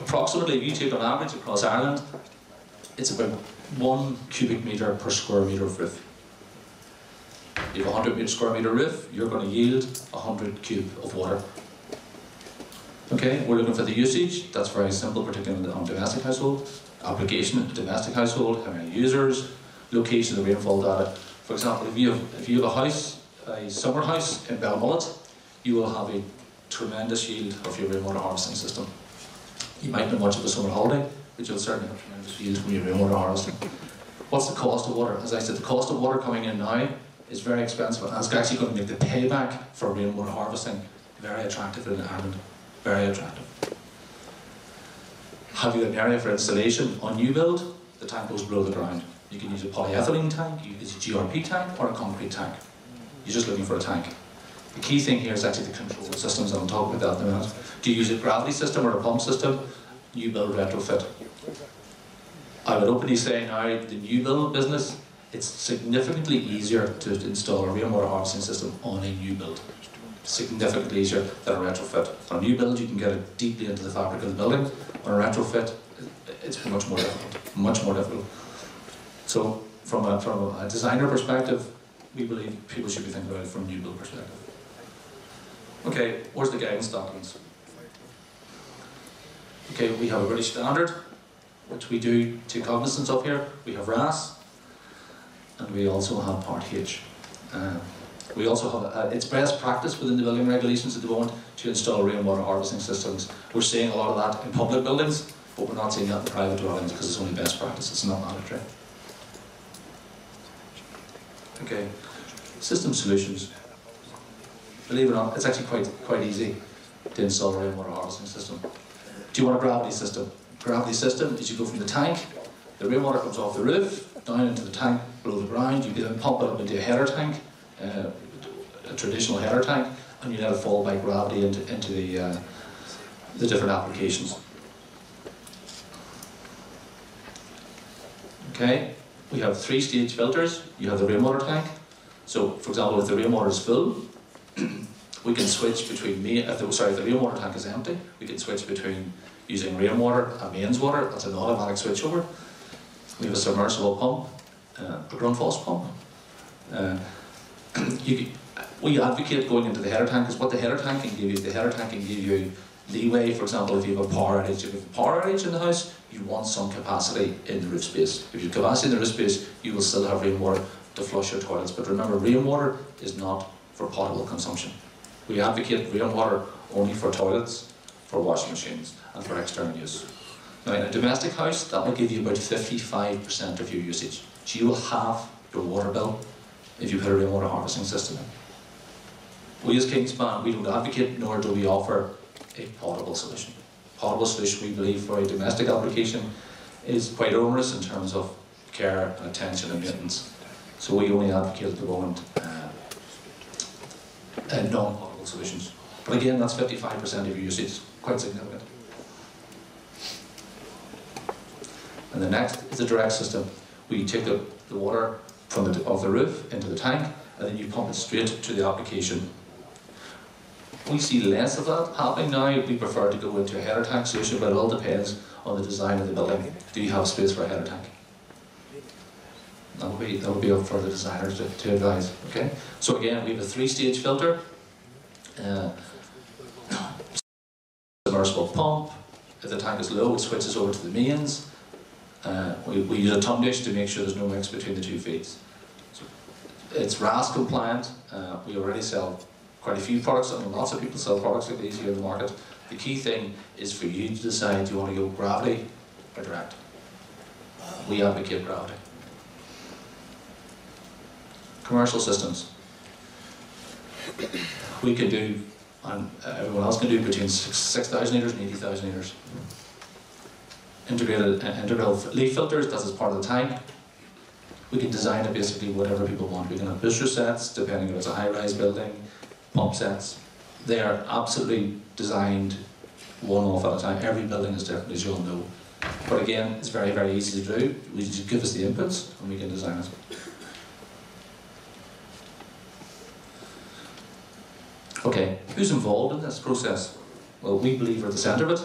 Approximately, if you take on average across Ireland, it's about one cubic metre per square metre of roof. You have a 100 metre square metre roof, you're going to yield 100 cube of water. Okay, we're looking for the usage, that's very simple, particularly on domestic household. Application a domestic household, how many users, location of the rainfall data. For example, if you have, if you have a house, a summer house in Belmullet, you will have a tremendous yield of your rainwater harvesting system. You might not much of a summer holiday, but you'll certainly have tremendous yield from your rainwater harvesting. What's the cost of water? As I said, the cost of water coming in now is very expensive and it's actually going to make the payback for rainwater harvesting very attractive in Ireland. Very attractive. Have you an area for installation on new build? The tank goes below the ground. You can use a polyethylene tank, you can use a GRP tank, or a concrete tank. You're just looking for a tank. The key thing here is actually the control systems, and I'll talk about that in a minute. Do you use a gravity system or a pump system? New build retrofit. I would openly say now, the new build business, it's significantly easier to install a rainwater harvesting system on a new build. Significantly easier than a retrofit. On a new build, you can get it deeply into the fabric of the building. On a retrofit, it's much more difficult. Much more difficult. So, from a, from a designer perspective, we believe people should be thinking about it from a new build perspective. Okay, where's the guidance documents? Okay, we have a British standard, which we do take cognizance of here. We have WRAS, and we also have Part H. Uh, we also have, uh, it's best practice within the building regulations at the moment to install rainwater harvesting systems. We're seeing a lot of that in public buildings, but we're not seeing that in private dwellings because it's only best practice, it's not mandatory. Okay, system solutions. Believe it or not, it's actually quite, quite easy to install a rainwater harvesting system. Do you want a gravity system? Gravity system is you go from the tank, the rainwater comes off the roof, down into the tank below the ground, you then pump it up into a header tank, uh, a traditional header tank, and you let it fall by gravity into, into the, uh, the different applications. Okay, we have three stage filters. You have the rainwater tank. So, for example, if the rainwater is full, we can switch between main, if the, sorry, if the rainwater tank is empty, we can switch between using rainwater and mains water. That's an automatic switchover. We have a submersible pump, uh, a Grundfos pump. Uh, you, we advocate going into the header tank because what the header tank can give you, is the header tank can give you leeway. For example, if you have a power outage, if you have a power outage in the house, you want some capacity in the roof space. If you have capacity in the roof space, you will still have rainwater to flush your toilets. But remember, rainwater is not for potable consumption. We advocate rainwater only for toilets, for washing machines, and for external use. Now, in a domestic house, that will give you about 55% of your usage. So you will have your water bill if you put a rainwater harvesting system in. We as Kingspan, we don't advocate nor do we offer a potable solution. Potable solution, we believe, for a domestic application is quite onerous in terms of care and attention and maintenance. So we only advocate at the moment uh, uh, non-potable solutions. But again, that's 55% of your usage, quite significant. And the next is the direct system. We take the, the water from the, of the roof into the tank, and then you pump it straight to the application. We see less of that happening now. We prefer to go into a header tank solution, but it all depends on the design of the building. Do you have space for a header tank? That'll be, that'll be up for the designers to, to advise, okay? So again, we have a three-stage filter. Uh, submersible pump. If the tank is low, it switches over to the mains. Uh, we, we use a tundish to make sure there's no mix between the two feeds. So it's WRAS compliant. Uh, we already sell quite a few products, and lots of people sell products like these here in the market. The key thing is for you to decide do you want to go gravity or direct. We advocate gravity. Commercial systems. We can do, and everyone else can do, between 6,000 litres and 80,000 litres. Integrated, uh, integral leaf filters, that's as part of the tank. We can design it basically whatever people want. We can have booster sets, depending if it's a high-rise building, pump sets. They are absolutely designed one off at a time. Every building is different, as you all know. But again, it's very, very easy to do. We just give us the inputs and we can design it. Okay, who's involved in this process? Well, we believe we're at the centre of it.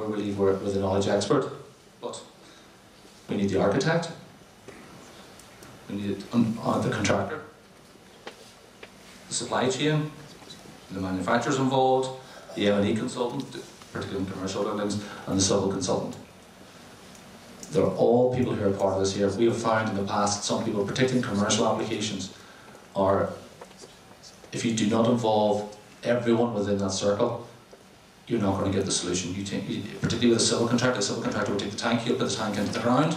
We believe we're, we're the knowledge expert, but we need the architect, we need uh, the contractor, the supply chain, the manufacturers involved, the M&E consultant, particularly in commercial buildings, and the civil consultant. They're all people who are part of this here. We have found in the past some people, particularly in commercial applications, are if you do not involve everyone within that circle, you're not going to get the solution. You take, particularly with a civil contractor, the civil contractor will take the tank, he'll put the tank into the ground,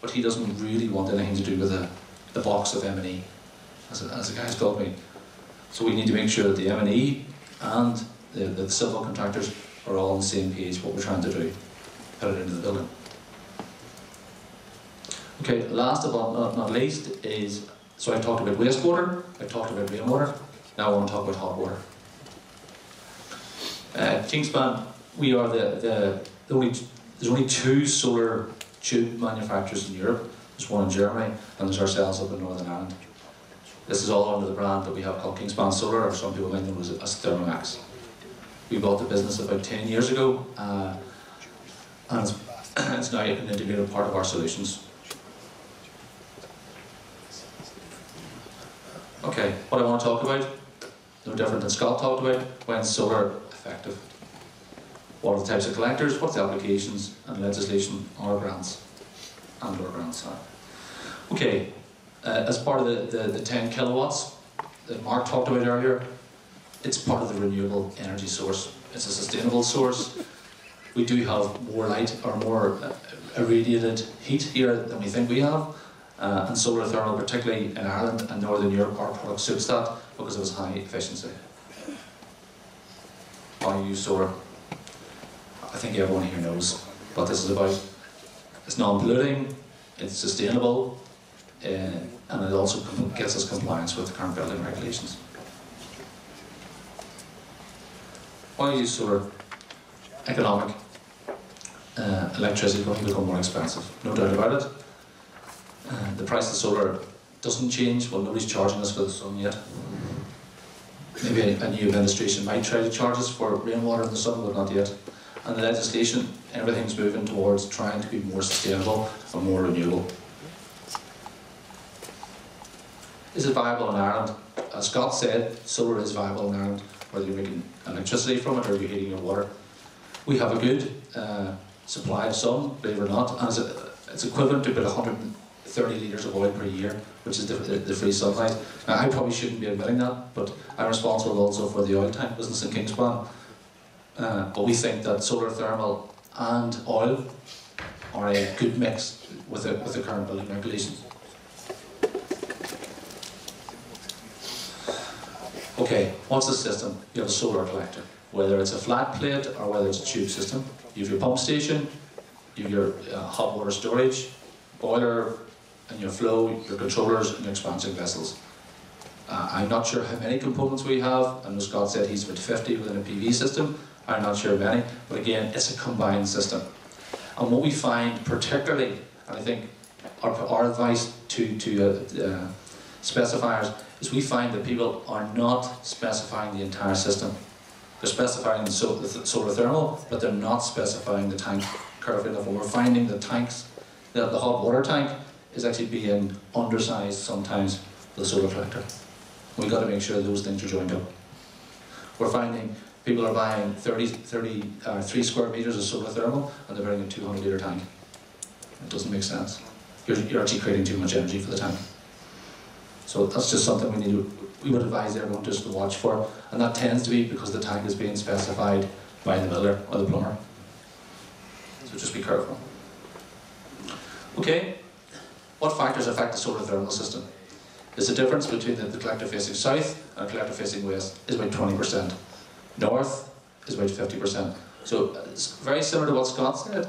but he doesn't really want anything to do with the, the box of M&E, as, a, as the guys called me. So we need to make sure that the M&E and the, the civil contractors are all on the same page what we're trying to do, put it into the building. Okay, last but not, not least is, so I talked about wastewater, I talked about rainwater, now I want to talk about hot water. Uh, Kingspan, we are the, the, the only, there's only two solar tube manufacturers in Europe. There's one in Germany and there's ourselves up in Northern Ireland. This is all under the brand that we have called Kingspan Solar, or some people might know as, as Thermomax. We bought the business about 10 years ago uh, and it's, it's now an integrated part of our solutions. Okay, what I want to talk about, no different than Scott talked about, when solar effective. What are the types of collectors, what's the applications and legislation or grants, and or grants, sorry. Okay, uh, as part of the, the, the 10 kilowatts that Mark talked about earlier, it's part of the renewable energy source. It's a sustainable source. We do have more light or more uh, irradiated heat here than we think we have. Uh, and solar thermal, particularly in Ireland and Northern Europe, our product suits that because of its high efficiency. Why use solar? I think everyone here knows what this is about. It's non-polluting, it's sustainable, uh, and it also gets us compliance with the current building regulations. Why use solar? Economic. Uh, electricity is going to become more expensive, no doubt about it. Uh, the price of solar doesn't change, well nobody's charging us for the sun yet. Maybe a, new administration might try to charge us for rainwater in the sun, but not yet. And the legislation, everything's moving towards trying to be more sustainable and more renewable. Is it viable in Ireland? As Scott said, solar is viable in Ireland, whether you're making electricity from it or you're heating your water. We have a good uh, supply of sun, believe it or not, and it's, equivalent to about 130 litres of oil per year, which is the, the, the free sunlight. Now, I probably shouldn't be admitting that, but I'm responsible also for the oil tank business in Kingspan. Uh, but we think that solar thermal and oil are a good mix with the, with the current building regulations. Okay, what's the system? You have a solar collector. Whether it's a flat plate or whether it's a tube system, you have your pump station, you have your uh, hot water storage, boiler, and your flow, your controllers, and your expansion vessels. Uh, I'm not sure how many components we have, and as Scott said, he's about 50 within a PV system. I'm not sure of any, but again, it's a combined system. And what we find particularly, and I think our, our advice to, to uh, uh, specifiers is we find that people are not specifying the entire system. They're specifying the, so, the solar thermal, but they're not specifying the tank curve enough. And we're finding the tanks, the, the hot water tank is actually being undersized sometimes for the solar collector. We've got to make sure those things are joined up. We're finding people are buying 30, 30 uh, 3 square meters of solar thermal and they're buying a 200 litre tank. It doesn't make sense. You're, you're actually creating too much energy for the tank. So that's just something we need to, we would advise everyone just to watch for. And that tends to be because the tank is being specified by the builder or the plumber. So just be careful. Okay, what factors affect the solar thermal system? There's a difference between the, the collector facing south and a collector facing west is about 20%. North is about 50%. So it's very similar to what Scott said.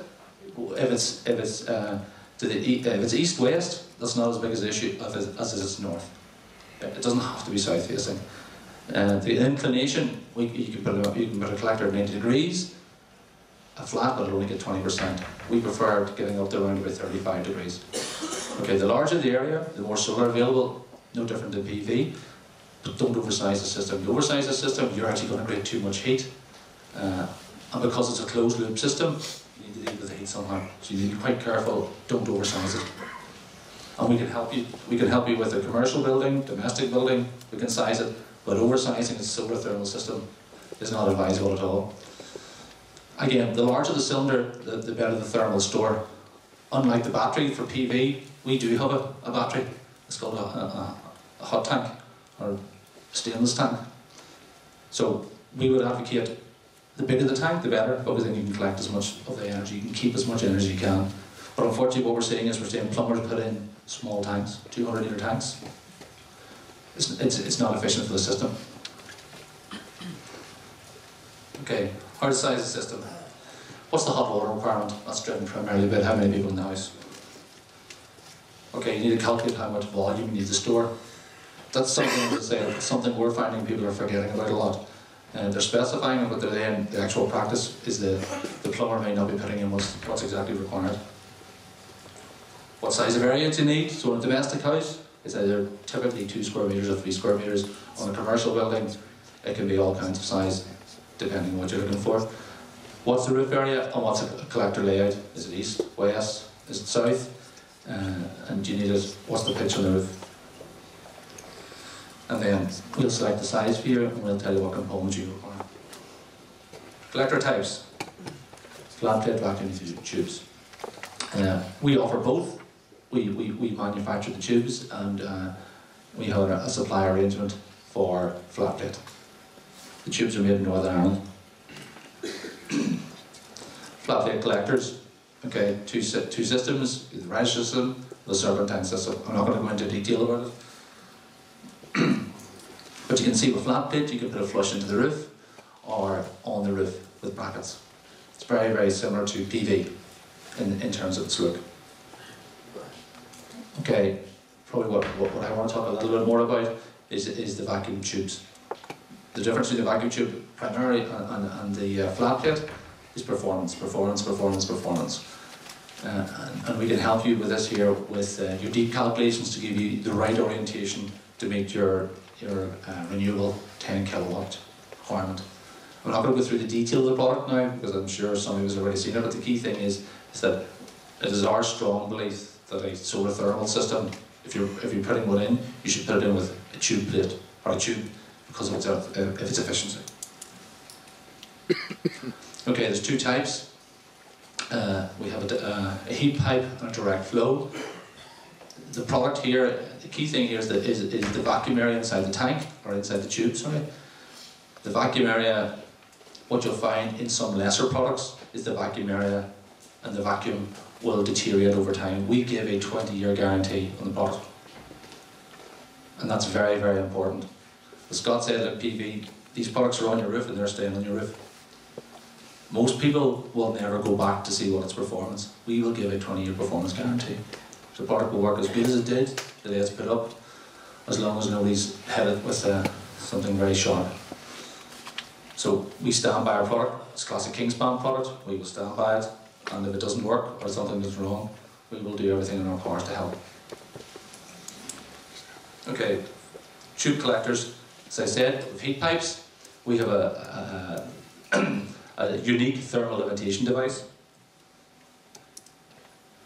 If it's, if it's, uh, to the, e- if it's east-west, that's not as big as an issue as as it is north. It doesn't have to be south facing. Uh, the inclination, we, you, can put a, you can put a collector at 90 degrees, a flat, but it'll only get 20%. We prefer getting up to around about 35 degrees. Okay, the larger the area, the more solar available, no different than PV, but don't oversize the system. You oversize the system, you're actually going to create too much heat. Uh, and because it's a closed loop system, you need to deal with the heat somehow. So you need to be quite careful, don't oversize it. And we can help you, we can help you with a commercial building, domestic building, we can size it, but oversizing a solar thermal system is not advisable at all. Again, the larger the cylinder, the, the better the thermal store. Unlike the battery for PV, we do have a, a battery. It's called a, a, a hot tank or stainless tank. So we would advocate the bigger the tank, the better, because then you can collect as much of the energy, you can keep as much energy as you can. But unfortunately, what we're seeing is we're seeing plumbers put in small tanks, 200 litre tanks. It's, it's, it's not efficient for the system. Okay, hard size the system. What's the hot water requirement? That's driven primarily by how many people in the house. Okay, you need to calculate how much volume you need to store. That's something to say, something we're finding people are forgetting about a lot. Uh, they're specifying it, but they're then the actual practice is the the plumber may not be putting in what's, what's exactly required. What size of area do you need? So in a domestic house, it's either typically two square meters or three square meters. On a commercial building, it can be all kinds of size, depending on what you're looking for. What's the roof area and what's a collector layout? Is it east, west, is it south? Uh, and do you need it, what's the pitch on the roof? And then we'll select the size for you and we'll tell you what components you require. Collector types. Flat plate vacuum tu- tubes. Uh, we offer both. We, we, we manufacture the tubes and uh, we have a, a supply arrangement for flat plate. The tubes are made in Northern Ireland. Flat plate collectors. Okay, two, two systems, the Rise system, the serpentine system. I'm not going to go into detail about it. But you can see with flat plate, you can put a flush into the roof or on the roof with brackets. It's very, very similar to PV in, in terms of its look. Okay, probably what, what, what I want to talk a little bit more about is, is the vacuum tubes. The difference between the vacuum tube primarily and, and, and the uh, flat plate is performance, performance, performance, performance. Uh, and, and we can help you with this here with uh, your DEAP calculations to give you the right orientation to meet your your uh, renewable 10 kilowatt requirement. I'm not going to go through the detail of the product now because I'm sure some of you have already seen it, but the key thing is, is that it is our strong belief that a solar thermal system, if you're, if you're putting one in, you should put it in with a tube plate or a tube because of its, uh, of its efficiency. okay, there's two types. Uh, we have a, uh, a heat pipe and a direct flow. The product here, the key thing here is the, is, is the vacuum area inside the tank, or inside the tube, sorry. The vacuum area, what you'll find in some lesser products is the vacuum area, and the vacuum will deteriorate over time. We give a 20 year guarantee on the product. And that's very, very important. As Scott said at PV, these products are on your roof and they're staying on your roof. Most people will never go back to see what its performance. We will give a 20 year performance guarantee. The product will work as good as it did the day it's put up, as long as nobody's hit it with uh, something very sharp. So we stand by our product. It's classic Kingspan product. We will stand by it. And if it doesn't work or something is wrong, we will do everything in our powers to help. Okay, tube collectors, as I said, with heat pipes, we have a, a, a unique thermal limitation device.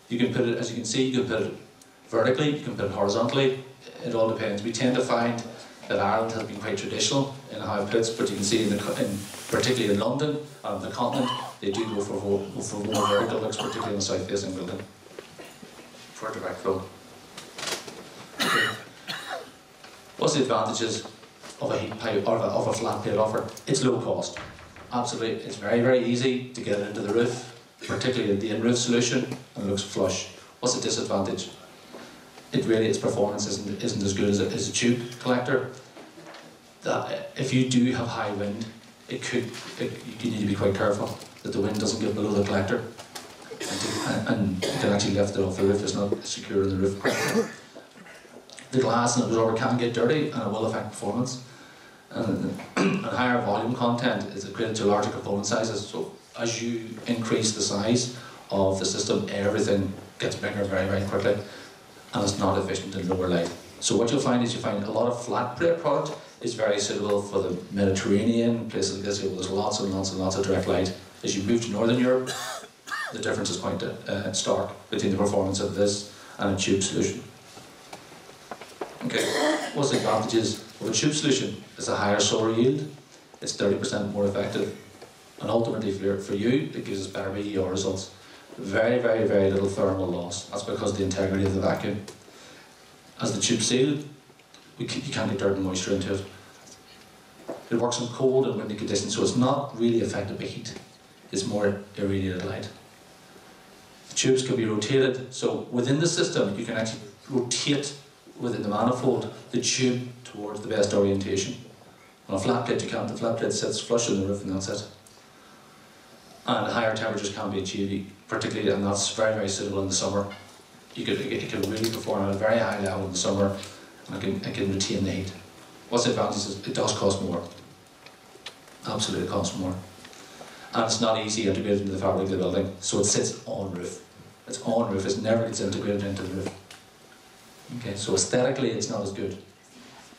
You can put it, as you can see, you can put it vertically, you can put it horizontally, it all depends. We tend to find that Ireland has been quite traditional in how it puts, but you can see in, the, in particularly in London and the continent, they do go for, for more vertical looks, particularly in the south facing building, for direct flow. What's the advantages of a heat pipe or of a, of a flat plate offer? It's low cost. Absolutely, it's very, very easy to get it into the roof, particularly the in-roof solution, and it looks flush. What's the disadvantage? It really, its performance isn't, isn't as good as a, as a tube collector. That if you do have high wind, it could, it, you need to be quite careful that the wind doesn't get below the collector and, to, and, can actually lift it off the roof. It's not secure in the roof. The glass and absorber can get dirty and it will affect performance. And, and higher volume content is equated to larger component sizes. So as you increase the size of the system, everything gets bigger very, very quickly and it's not efficient in lower light. So what you'll find is you find a lot of flat plate product is very suitable for the Mediterranean, places like this where there's lots and lots and lots of direct light. As you move to Northern Europe, the difference is quite uh, stark between the performance of this and a tube solution. Okay, what's the advantages of a tube solution? It's a higher solar yield, it's 30% more effective, and ultimately for, for you, it gives us better BER results. Very, very, very little thermal loss. That's because of the integrity of the vacuum. As the tube seal, we can, you can't get dirt and moisture into it. It works in cold and windy conditions, so it's not really affected by heat. It's more irradiated light. The tubes can be rotated, so within the system, you can actually rotate within the manifold the tube towards the best orientation. On a flat plate, you can't. The flat plate sits flush on the roof, and that's it. And higher temperatures can be achieved, particularly, and that's very, very suitable in the summer. You could, it can really perform at a very high level in the summer, and it can, it can retain the heat. What's the advantage is it does cost more. Absolutely costs more. And it's not easy integrated into the fabric of the building, so it sits on roof. It's on roof, it never gets integrated into the roof. Okay, so aesthetically it's not as good.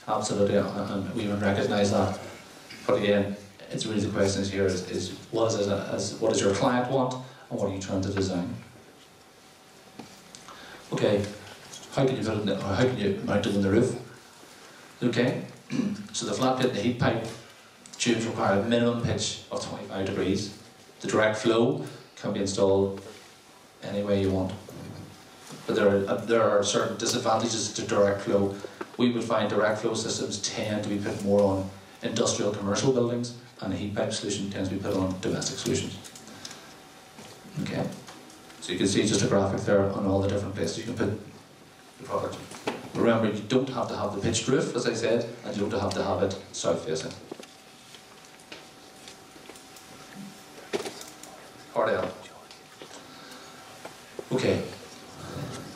Absolutely, and we would recognise that. But again, it's really the question here is, is what is it as what does your client want and what are you trying to design? Okay, how can you put it how can you mount it on the roof? Okay, so the flat plate and the heat pipe tubes require a minimum pitch of 25 degrees. The direct flow can be installed any way you want. But there are, uh, there are certain disadvantages to direct flow. We would find direct flow systems tend to be put more on industrial commercial buildings and a heat pipe solution tends to be put on domestic solutions. Okay, so you can see just a graphic there on all the different places you can put the product. Remember, you don't have to have the pitched roof, as I said, and you don't have to have it south facing. Okay.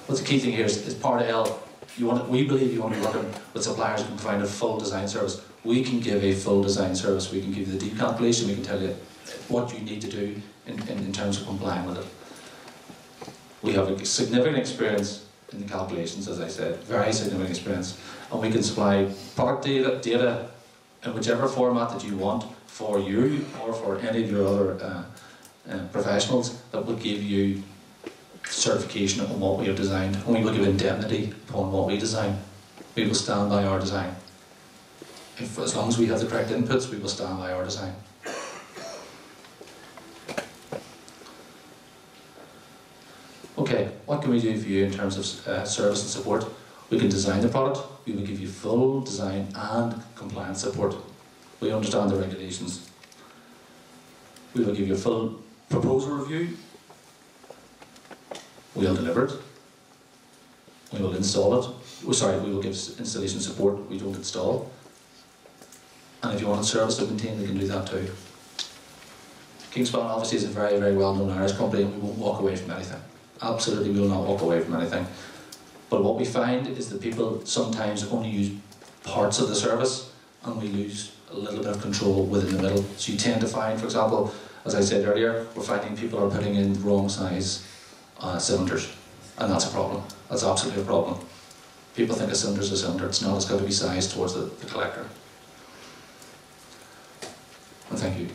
What's the key thing here is, is part of L. You want, we believe you want to working with suppliers who can provide a full design service. We can give a full design service. We can give you the DEAP. We can tell you what you need to do in, in, in terms of complying with it. We have a significant experience in the calculations, as I said, very significant experience, and we can supply product data, data in whichever format that you want for you or for any of your other uh, uh, professionals that will give you certification on what we have designed, and we will give indemnity upon what we design. We will stand by our design. If, as long as we have the correct inputs, we will stand by our design. Okay, what can we do for you in terms of uh, service and support? We can design the product, we will give you full design and compliance support. We understand the regulations. We will give you a full proposal review. We'll deliver it. We will install it. Oh, sorry, we will give installation support, we don't install. And if you want it serviced and maintained, we can do that too. Kingspan obviously is a very, very well-known Irish company and we won't walk away from anything. Absolutely, we will not walk away from anything. But what we find is that people sometimes only use parts of the service and we lose a little bit of control within the middle. So you tend to find, for example, as I said earlier, we're finding people are putting in wrong size uh, cylinders. And that's a problem. That's absolutely a problem. People think a cylinder is a cylinder. It's not. It's got to be sized towards the, the collector. And thank you.